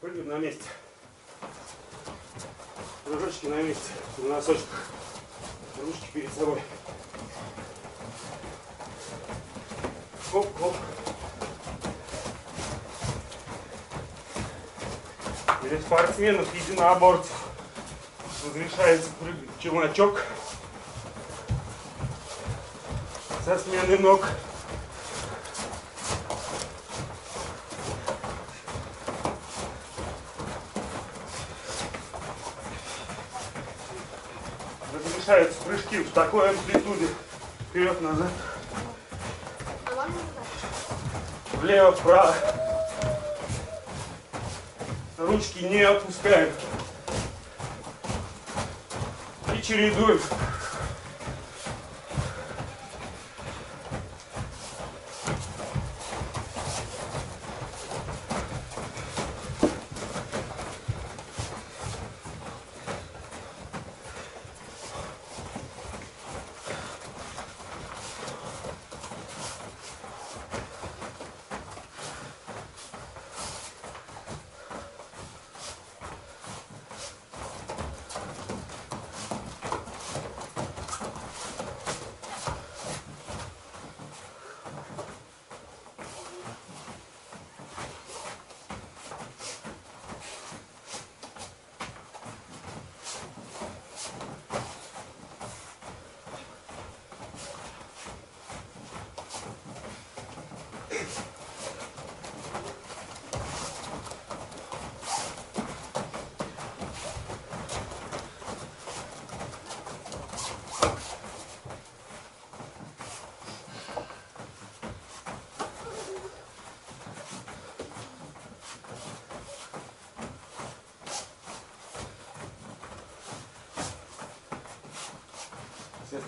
Прыгаем на месте. Кружочки на месте, на носочках. Ручки перед собой. Хоп-хоп. Для спортсменов единоборцев разрешается прыгать челночок со смены ног. Разрешаются прыжки в такой амплитуде вперед-назад, влево-вправо. Ручки не опускаем. И чередуем.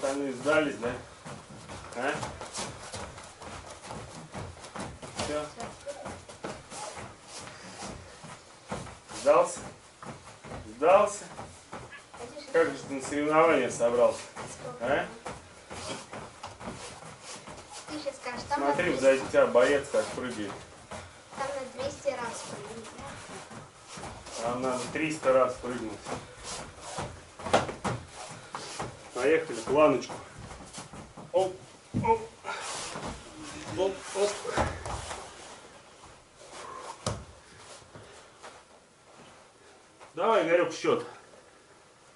Остальные сдались, да? А? Все? Сдался? Сдался? Как же ты на соревнования собрался? А? Скажешь, Смотри, на 200, сзади тебя боец как прыгает. там на 200 раз прыгнуть. Там надо 300 раз прыгнуть. Поехали, планочку. Оп, оп. Оп, оп. Давай, Игорек, счет.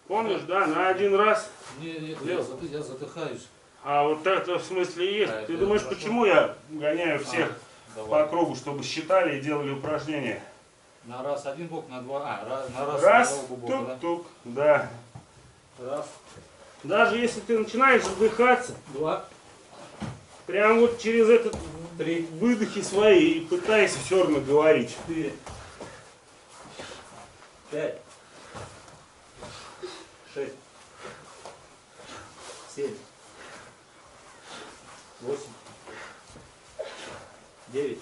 Помнишь, да, на один раз. Не, Лев. я, заты- я задыхаюсь. А вот это в смысле есть. А, Ты думаешь, хорошо. почему я гоняю всех А, по кругу, чтобы считали и делали упражнения? На раз один бок, на два. А, на раз, Раз, на оба бока, да? тук-тук, да. Раз, Даже если ты начинаешь задыхаться, два, прям вот через этот три, выдохи свои и пытайся все равно говорить. четыре, пять, шесть, семь, восемь, девять,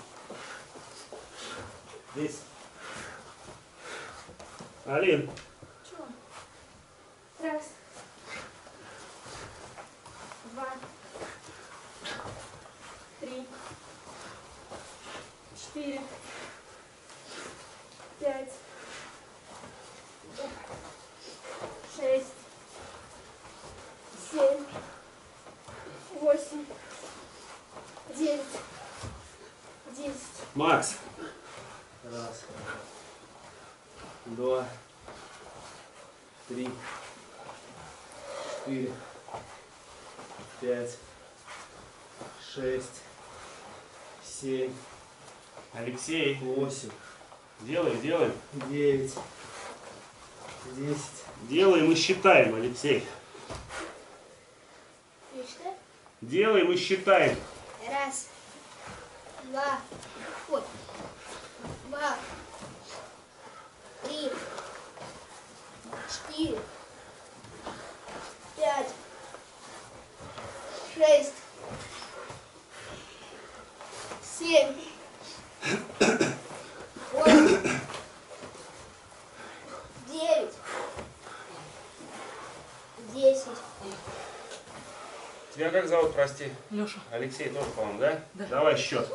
десять. Алин, Чего? Раз. Два. Три. Четыре. Пять. Шесть. Семь. Восемь. Девять. Десять. Макс, Раз, два, три, четыре, пять, шесть, семь, Алексей, восемь, делай, делай. девять, десять, Делаем и считаем, Алексей. Делаем и считаем. Раз, два, ой, два, три, четыре, пять, шесть, семь, восемь, девять, десять. Тебя как зовут, прости? Леша, Алексей тоже, по-моему, да? Да. Давай счет.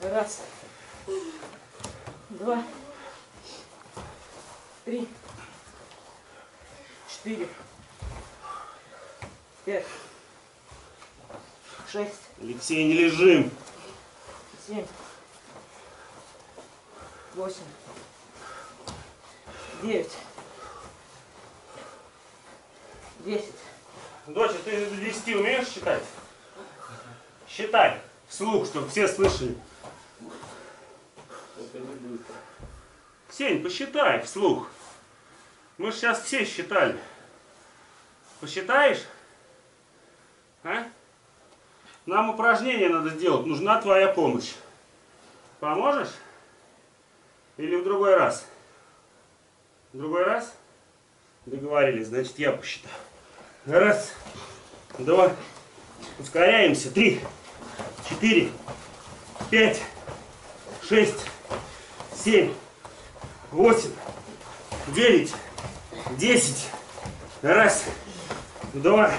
раз, два, три, четыре, пять, шесть, Алексей, не лежим. семь, восемь, девять, десять, Доча, ты до 10 умеешь считать? Считай. Вслух, чтобы все слышали. Это не быстро. Сень, посчитай вслух. Мы же сейчас все считали. Посчитаешь? А? Нам упражнение надо сделать. Нужна твоя помощь. Поможешь? Или в другой раз? В другой раз? Договорились, значит я посчитаю. Раз, два, ускоряемся. Три, четыре, пять, шесть, семь, восемь, девять, десять. Раз, два,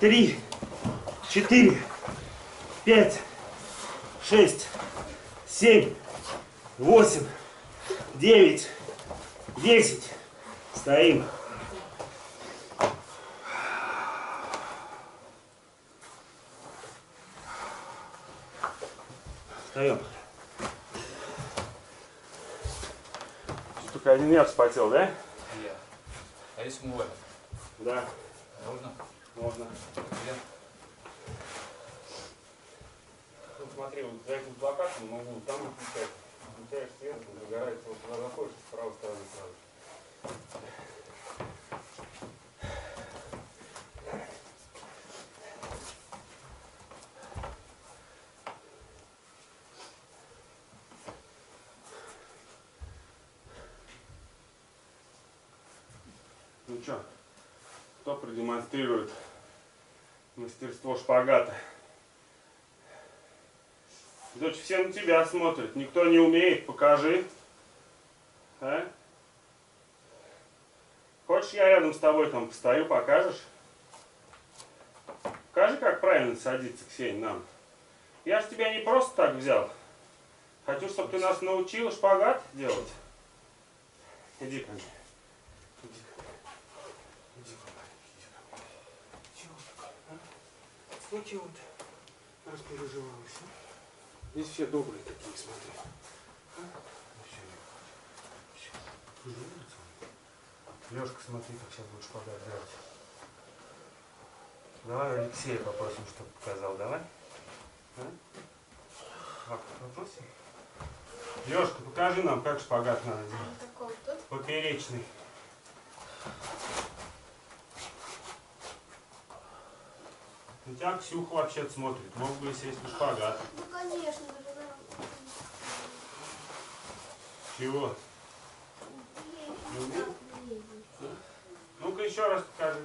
три, четыре, пять, шесть, семь, восемь, девять, десять. Стоим. Встаем. Только один я вспотел, да? Я. А если мой? Да, Можно? можно. Где? Ну, смотри, вот за этим плакатом могу там включать. Включаешь свет, загорается, вот туда заходишь, с правой стороны сразу. Что, кто продемонстрирует мастерство шпагата? Дочь, все на тебя смотрят. Никто не умеет, покажи. А? Хочешь, я рядом с тобой там постою, покажешь? Покажи, как правильно садиться, Ксения, нам. Я ж тебя не просто так взял. Хочу, чтобы ты нас научил шпагат делать. Иди ко мне. Иди ко мне. Иди ко мне. Иди ко мне. Чего такое, а? Чего ты? Распереживалась, а? Здесь все добрые такие, смотри. А? Лёшка, смотри, как сейчас будешь шпагат делать. Давай Алексея попросим, чтобы показал, давай. А? Попросим? Лёшка, покажи нам, как шпагат надо делать. Вот такой вот тут. Поперечный. На тебя Ксюха вообще смотрит. Мог бы сесть на шпагат. Ну, конечно. Чего? Ну-ка еще раз покажи.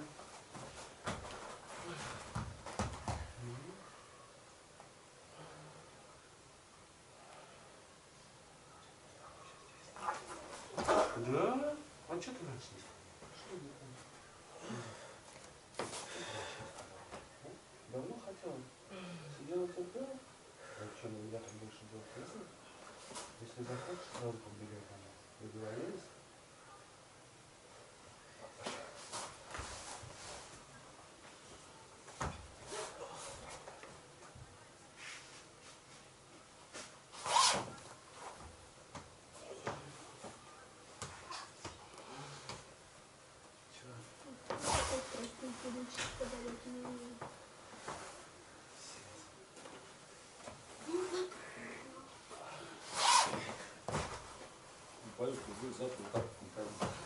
Да? А что ты раньше не сказал? Давно хотел. Сидел и терпел? А что, ну я там больше делать не знаю. Если захочешь, сразу побегай ко мне. Договорились? Такой простой пилючий подарок не умею. Что вы завтра так не ходите.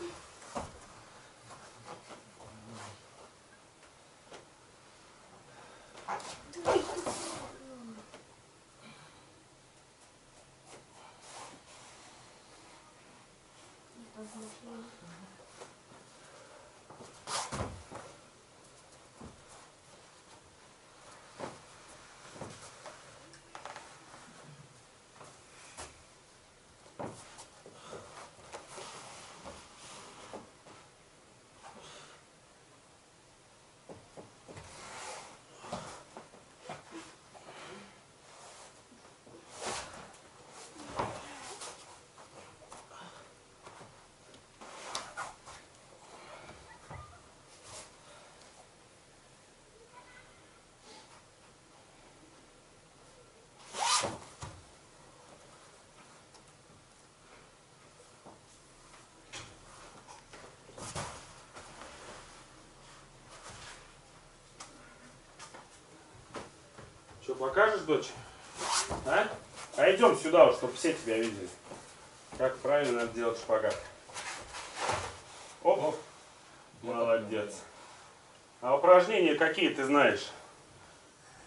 Что, покажешь, дочь? А? А идем сюда, чтобы все тебя видели. Как правильно надо делать шпагат. Оп. Молодец. А упражнения какие ты знаешь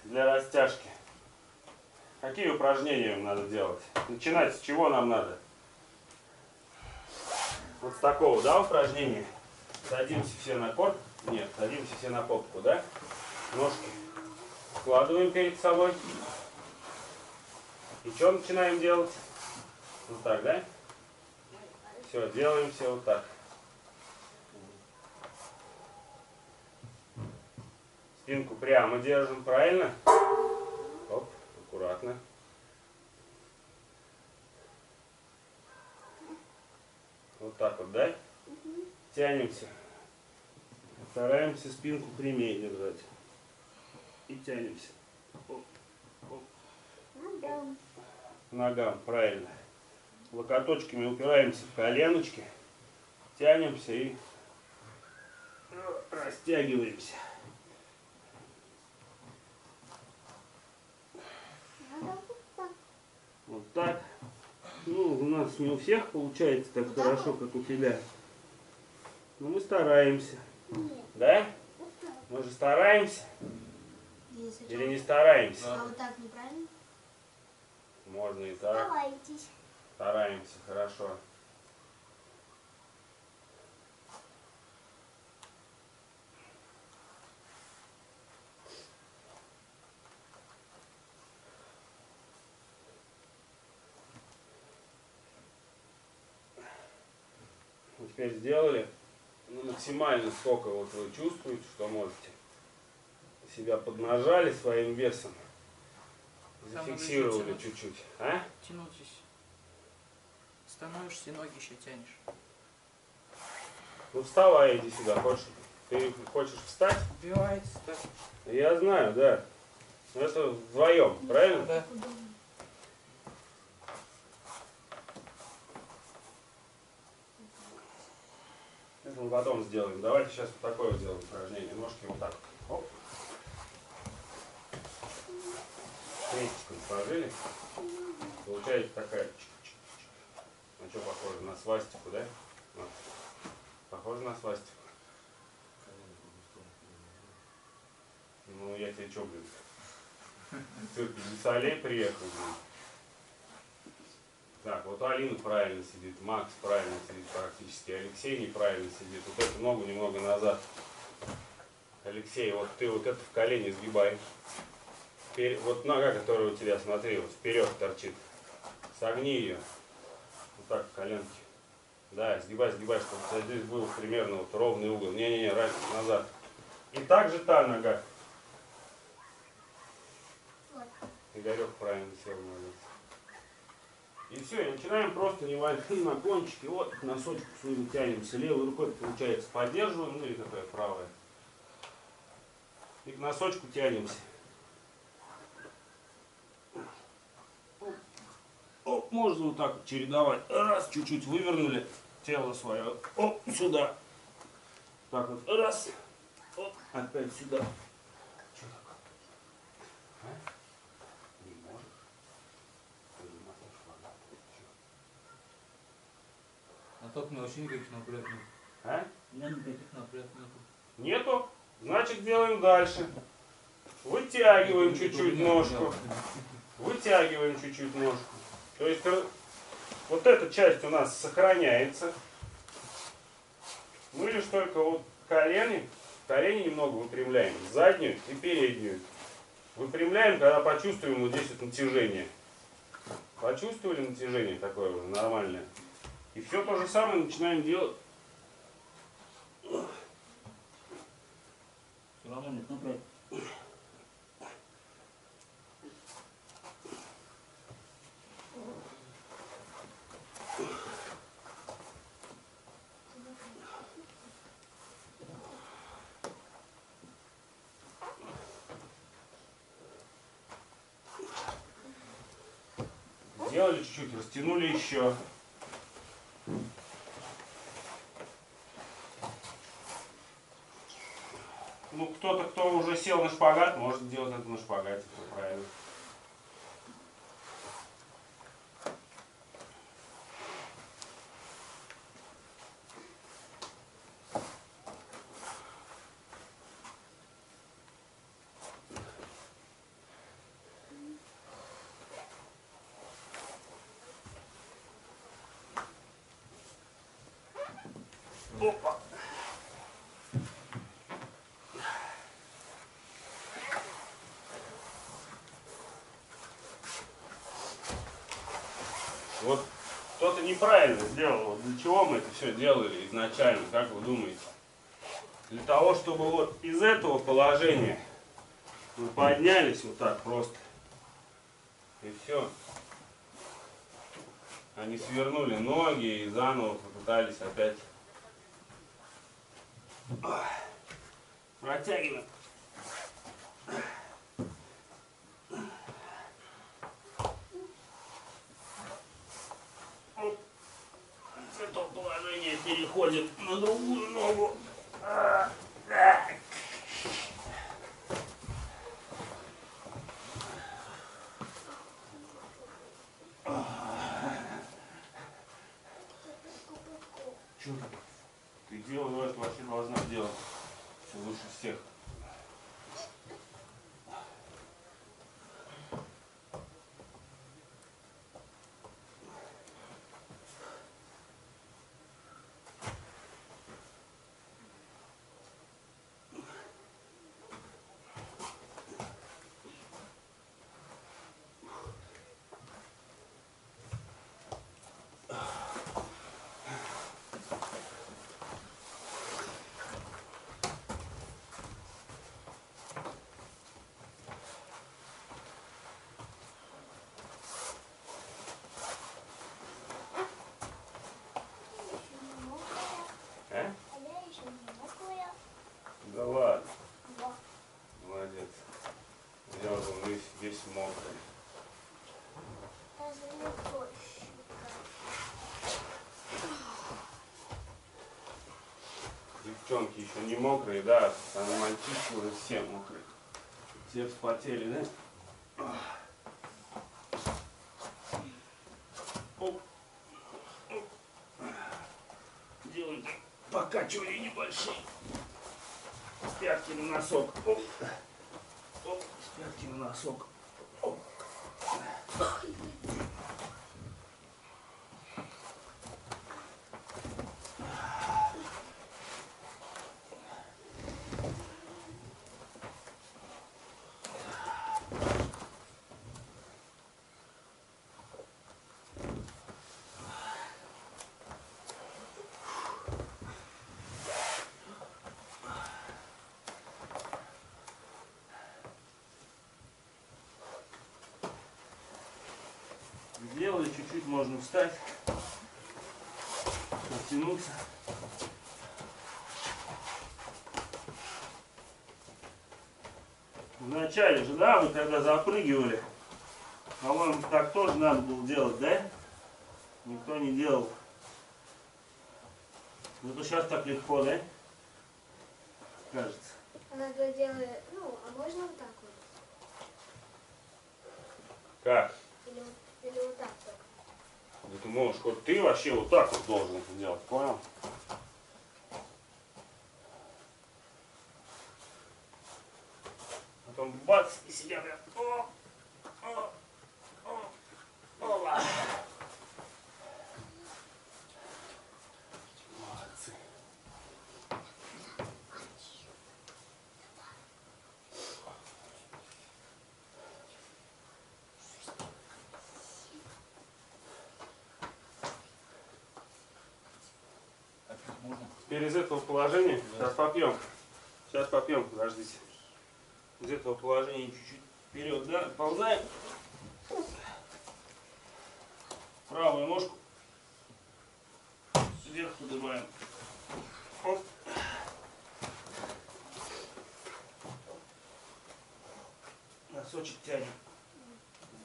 для растяжки? Какие упражнения им надо делать? Начинать с чего нам надо? Вот с такого, да, упражнения? Садимся все на корт. Нет, садимся все на попку, да? Ножки складываем перед собой. И что начинаем делать? Вот так, да? Все, делаем все вот так. Спинку прямо держим, правильно? Оп, аккуратно. Вот так вот, да? Тянемся. Стараемся спинку прямее держать. И тянемся. Оп, оп. Ногам. Ногам, правильно. Локоточками упираемся в коленочки. Тянемся и растягиваемся. Вот так. Ну, у нас не у всех получается так хорошо, как у тебя. Но мы стараемся. Нет, Да? Мы же стараемся Если или не стараемся? А вот так неправильно? Можно и так. Старайтесь. Стараемся, хорошо. Вот Теперь сделали ну, максимально сколько вот вы чувствуете, что можете. Себя поднажали своим весом. Зафиксировали чуть-чуть. А? Тянуть здесь. Становишься, ноги еще тянешь. Ну вставай, иди сюда. Хочешь, ты хочешь встать? Убивается, так. Я знаю, да. Но это вдвоем, правильно? Да. Это мы потом сделаем. Давайте сейчас вот такое сделаем упражнение. Ножки вот так. вот. Оп. Крестиком сложили. Получается такая. чик-чик-чик. На что похоже? На свастику, да? Вот. Похоже на свастику. Ну, я тебе что, блин? Цирк из солей приехал, блин. Так, вот Алина правильно сидит, Макс правильно сидит практически, Алексей неправильно сидит. Вот эту ногу немного назад. Алексей, вот ты вот это в колени сгибай. Вот нога, которая у тебя, смотри, вот вперед торчит. Согни ее. Вот так, коленки. Да, сгибай, сгибай, чтобы у тебя здесь был примерно вот ровный угол. Не-не-не, назад. И также та нога. Игорек правильно сел, молодец. И все, и начинаем просто не вальхи на кончике. Вот носочку своему тянемся. Левой рукой, получается, поддерживаем, ну или какая правая. И к носочку тянемся. Оп, можно вот так вот чередовать. Раз, чуть-чуть вывернули тело свое. Оп, сюда. Так вот, раз. Оп, опять сюда. Что такое? А? Не можешь? Вода. А так мы вообще никаких напряг нет. А? Меня никаких напряг нету. Нету? Значит, делаем дальше. Вытягиваем чуть-чуть ножку. Вытягиваем чуть-чуть ножку. То есть р- вот эта часть у нас сохраняется. Мы лишь только вот колени, колени немного выпрямляем. Заднюю и переднюю. Выпрямляем, когда почувствуем вот здесь вот натяжение. Почувствовали натяжение такое уже нормальное. И все то же самое начинаем делать. Все равно нет напряг. Сделали растянули еще. Ну, кто-то, кто уже сел на шпагат, может делать это на шпагате, правильно. Опа. Вот кто-то неправильно сделал. Вот для чего мы это все делали изначально, как вы думаете? Для того, чтобы вот из этого положения мы поднялись вот так просто. И все. Они свернули ноги и заново попытались опять ரச்சாகிவன் весь, мокрый. Девчонки еще не мокрые, да, там мальчишки уже все мокрые. Все вспотели, да? Оп. Делаем покачивания небольшие. Пятки на носок. Оп. С Сделали, чуть-чуть можно встать, оттянуться. Вначале же, да, вы когда запрыгивали, по-моему, так тоже надо было делать, да? Никто не делал. Зато сейчас так легко, да? Кажется. Она то делает, ну, а можно вот так вот? Как? Или, вот- или вот так ты можешь, хоть ты вообще вот так вот должен это делать, понял? Потом бац, и себя прям... О, о, о, ола. Молодцы. Теперь из этого положения, сейчас попьем. Сейчас попьем, подождите. Из этого положения чуть-чуть вперед, да, ползаем. Правую ножку вверх поднимаем. Оп. Носочек тянем.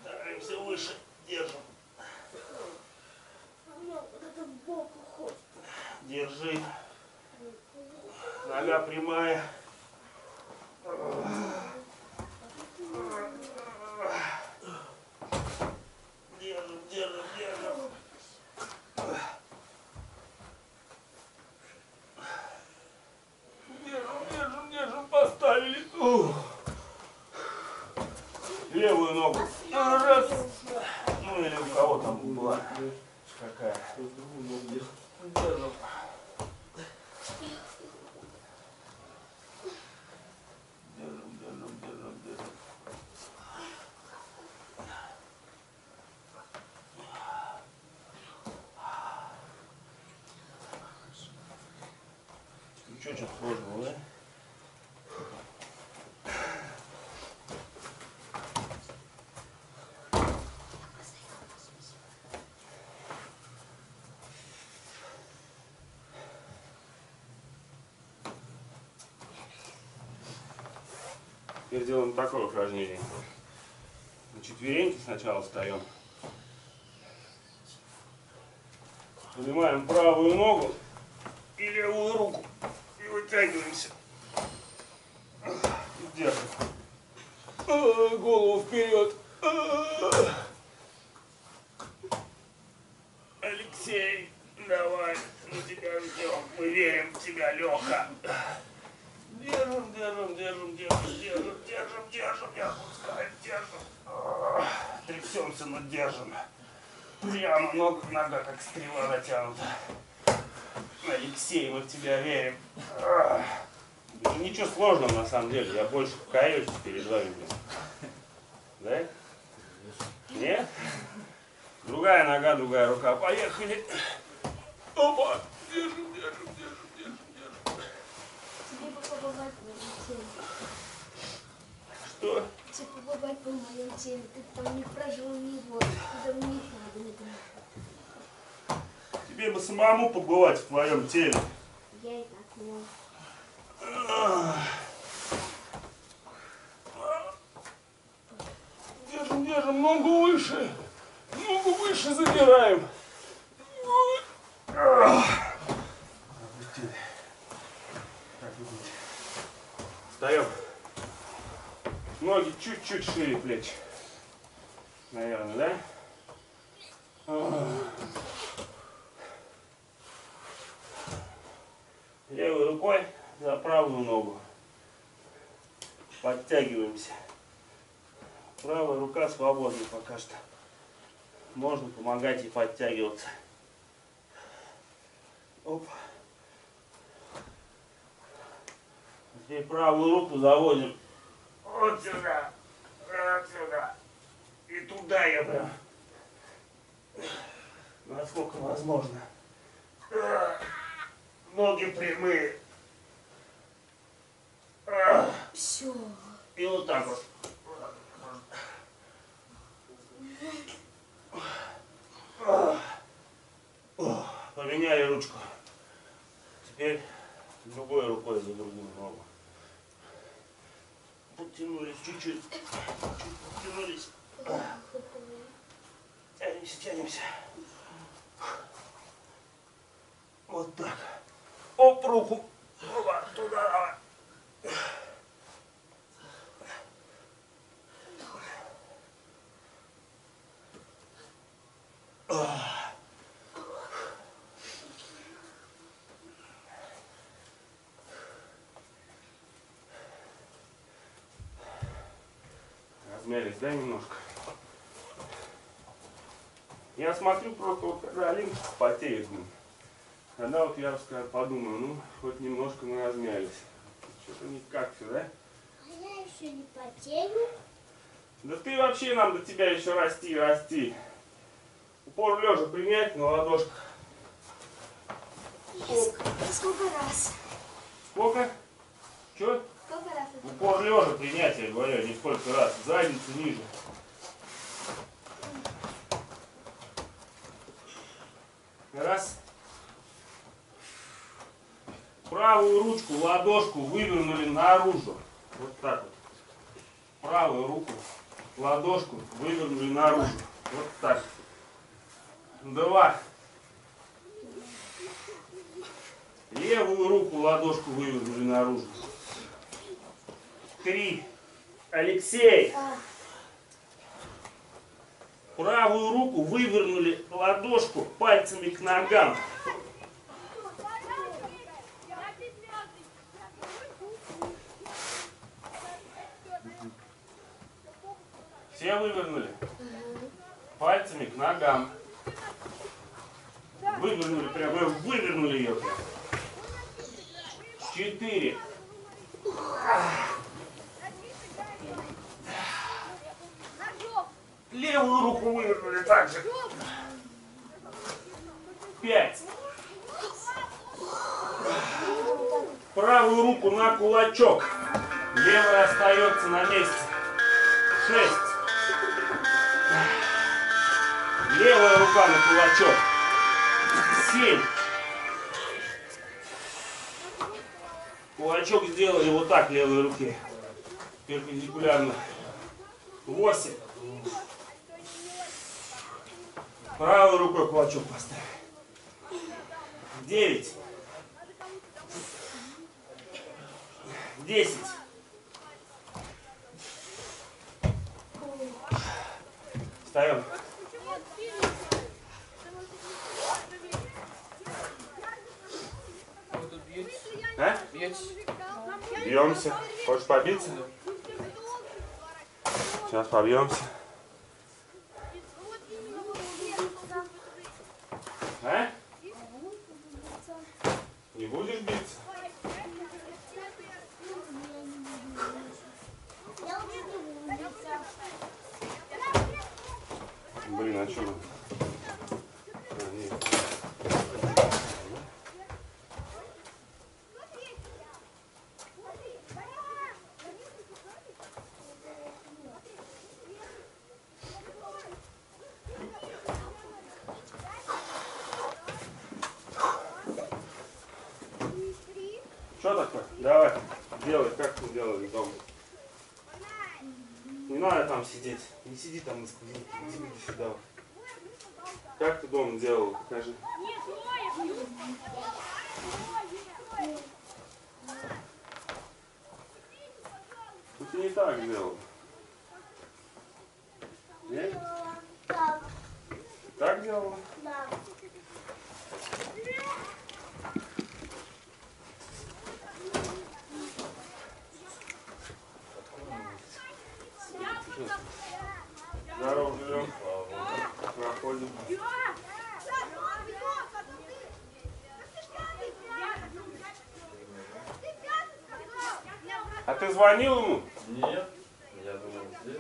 Стараемся выше, держим. Нога прямая. Держим, держим, держим. Держим, держим, держим, поставили. Ух. Левую ногу. Ну, раз. Ну или у кого там была какая. Держим. Что сложного, да? Теперь делаем такое упражнение. На четвереньки сначала встаем. Поднимаем правую ногу и левую руку. И вытягиваемся. И держим. А, Голову вперед. А. Алексей, давай, мы тебя ждем. Мы верим в тебя, Леха. Держим, держим, держим, держим, держим, держим, держим, не опускаем, держим. Ах, Трясемся, но держим. Прямо нога, нога как стрела натянута. Алексей, мы в тебя верим. Ну, Ничего сложного на самом деле, я больше каюсь перед вами. Да? Нет? Другая нога, другая рука. Поехали. Опа! Держим, держим, держим, держим, держим. Тебе в моем теле. Что? Тебе побывать бы в моем теле. Ты там не прожил ни год. Ты давно не надо этого. Тебе бы самому побывать в твоем теле. Я и так. Держим, держим, ногу выше. Ногу выше задираем. Вот. Ах. Опустили. Так и быть. Встаем. Ноги чуть-чуть шире плеч. Наверное, да? Левой рукой за правую ногу. Подтягиваемся. Правая рука свободна пока что. Можно помогать и подтягиваться. Оп. Теперь правую руку заводим вот сюда, вот сюда. И туда я прям. Насколько возможно. Ноги прямые. Все. И вот так вот. Поменяли ручку. Теперь другой рукой за другую ногу. Подтянулись чуть-чуть. Чуть подтянулись. Тянемся, тянемся. Вот так. Оп, руку. Опа, туда давай. Размялись, да, немножко? Я смотрю просто, вот когда Алинка потеет, ну, тогда вот я подумаю, ну, хоть немножко мы размялись. Что-то никак все, да? А я еще не потею. Да ты вообще нам до тебя еще расти расти. Упор лежа принять на ладошках. Сколько, сколько раз? Сколько? Че? Сколько раз? Упор лежа принять, я говорю, а не сколько раз. Задницу ниже. Раз. Правую ручку, ладошку вывернули наружу. Вот так вот. Правую руку, ладошку вывернули наружу. Вот так. Два. Левую руку, ладошку вывернули наружу. Три. Алексей. Правую руку вывернули ладошку пальцами к ногам. Все вывернули? Пальцами к ногам. Вывернули прям, вы вывернули ее прям. Четыре. Левую руку вывернули также. Пять. Правую руку на кулачок. Левая остается на месте. Шесть. Левая рука на кулачок. Семь. Кулачок сделали вот так левой руки. Перпендикулярно. Восемь. Правой рукой кулачок поставь. Девять. Десять. Встаем. Вы тут бьетесь? А? Бьетесь? Бьемся. Хочешь побиться? Сейчас побьемся. А? Не будешь биться? Я уже не буду. Блин, а что? А, нет. Что такое? Давай, делай, как мы делали дома. Не надо там сидеть. Не сиди там на скамейке. Иди сюда. Как ты дома делал? Покажи. Ну ты не так делал. Нет? Так, Так Здорово живем. Проходим. А ты звонил ему? Нет, я думал здесь.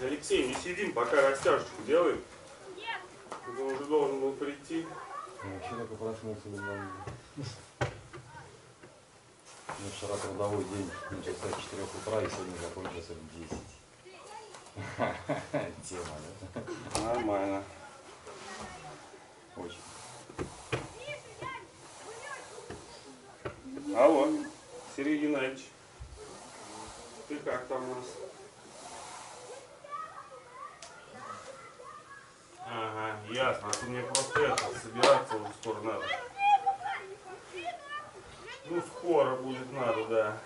Алексей, не сидим, пока растяжечку делаем. Он уже должен был прийти. Вообще только проснулся недавно. Ну, вчера трудовой день начался с 4 утра и сегодня закончился в 10. Тема, да? Нормально. Очень. Алло, Сергей Геннадьевич. Ты как там у нас? Ага, ясно. А то мне просто это, собираться уже скоро надо. Ну, скоро будет надо, да.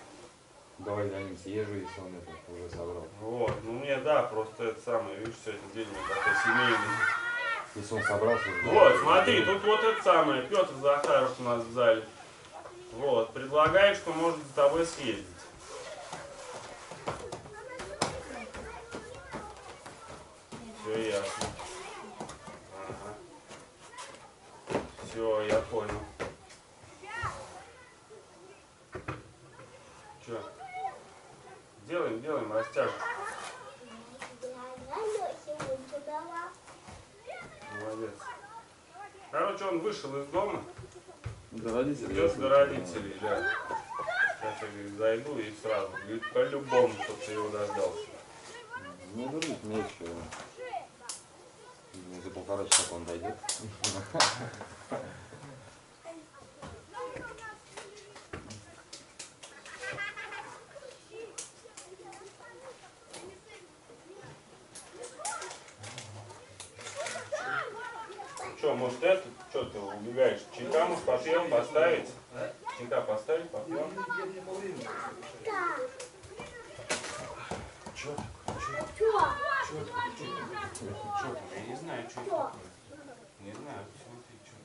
Давай за ним съезжу, если он это уже собрал. Вот, ну мне да, просто это самое, видишь, сегодня день у такой семейный. Если он собрался... Вот, смотри, тут вот это самое, Петр Захаров у нас в зале. Вот, предлагает, что может за тобой съездить. Все ясно. Ага. Все, я понял. Че? Делаем, делаем растяжку. Молодец. Короче, он вышел из дома. До родителей. Идет до родителей, да. Сейчас я говорит, зайду и сразу. Говорит, по-любому, чтобы ты его дождался. Ну, дурник, мне еще... За полтора часа он дойдет. Че, может это? Че ты убегаешь? Чайка может попьем, поставить? Чайка поставить, попьем? Че Че Я не знаю, что это такое. Не знаю, посмотри, что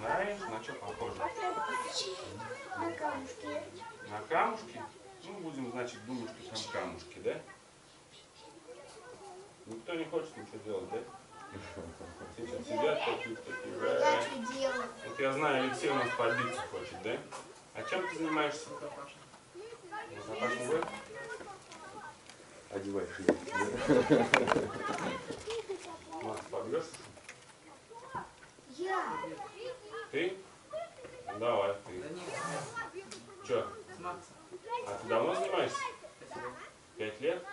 Знаешь, на что похоже? На камушке. На камушки? Ну, будем, значит, думать, что там камушки, да? Никто не хочет ничего делать, да? Сейчас сидят какие-то такие. Я «Э». что делаю? Вот я знаю, Алексей у нас побиться хочет, да? А чем ты занимаешься? Рукопашный бой? Одевай. Макс, побьешься? Я. Ты? Давай, Да ты. нет, Че? А ты давно занимаешься? Пять лет?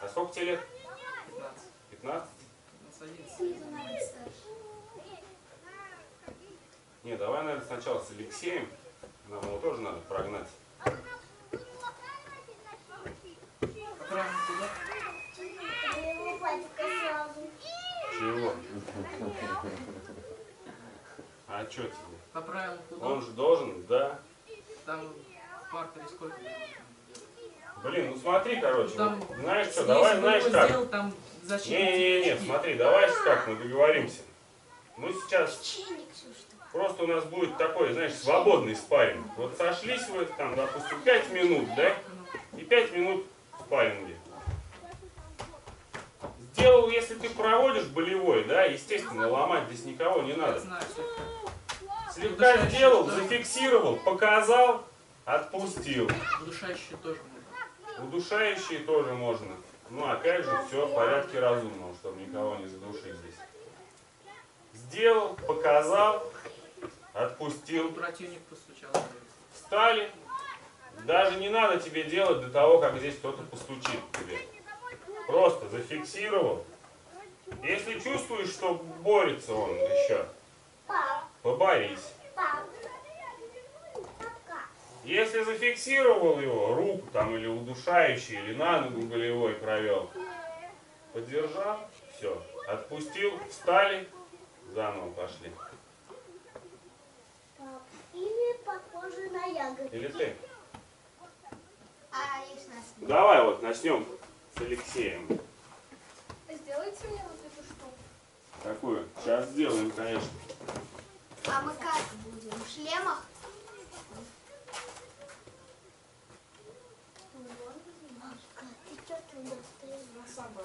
А сколько тебе лет? 15. Пятнадцать? У нас 11. Снизу надо ставить. Не, давай, наверное, сначала с Алексеем. Нам его тоже надо прогнать. Чего? А что тебе? По правилам туда. Он же должен, да? Там партере сколько? Блин, ну смотри, короче, Там знаешь что, давай, знаешь как? сделал, там зачем? Не-не-не, смотри, давай как, мы договоримся. Мы сейчас, Чиник, Ксюша. Просто у нас будет такой, знаешь, свободный спарринг. Вот сошлись вы там, допустим, 5 минут, да? И 5 минут в спарринге. Сделал, если ты проводишь болевой, да, естественно, ломать здесь никого не надо. Слегка сделал, зафиксировал, показал, отпустил. удушающий тоже можно. Удушающие тоже можно. Ну, опять же, все в порядке разумного, чтобы никого не задушить здесь. Сделал, показал, отпустил. Противник постучал. Встали. Даже не надо тебе делать до того, как здесь кто-то постучит тебе. Просто зафиксировал. Если чувствуешь, что борется он еще, поборись. Если зафиксировал его, руку там или удушающий, или на ногу болевой провел, поддержал, все, отпустил, встали, заново пошли. Пап. Или похоже на ягодки. Или ты? А. Давай вот начнем с Алексеем. Сделайте мне вот эту штуку. Какую? Сейчас сделаем, конечно. А мы как будем? В шлемах? Ты что ты достаешь? На самбо.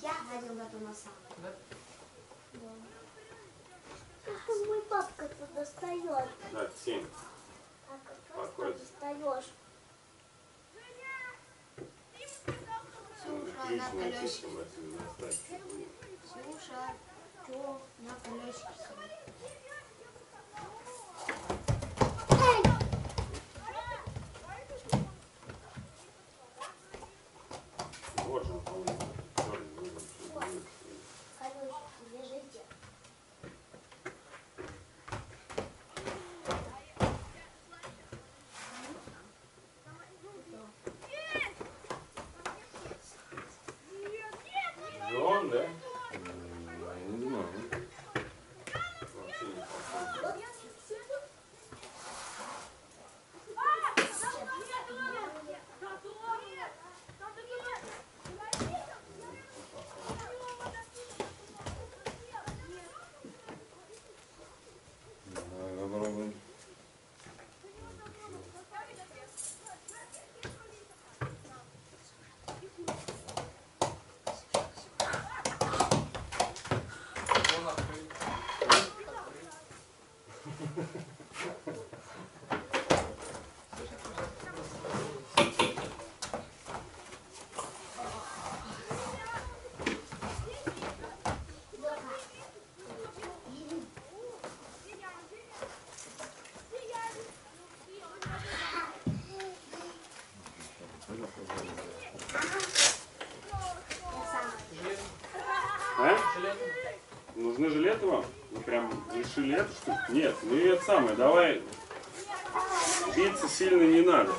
Я ходил в эту на сам. Да? Это мой папка тут достает. Так, семь. А как Спокойно. раз достаешь? Слушай, что на колесике сидит? Вот же он, по-моему, черный, выбор, что ли. Колесики, лежите. Же он, да? Не знаю. Вообще не похож. Давай попробуем. Он открыт. Открыт. Я сам. Жилет. А? Жилет. Нужны жилеты вам? Вы прям решили это, что? Нет, ну это самое, давай. Биться сильно не надо.